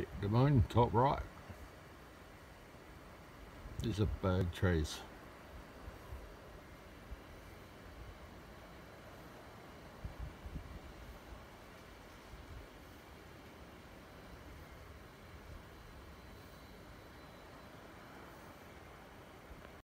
check the moon top right. These are bird trees.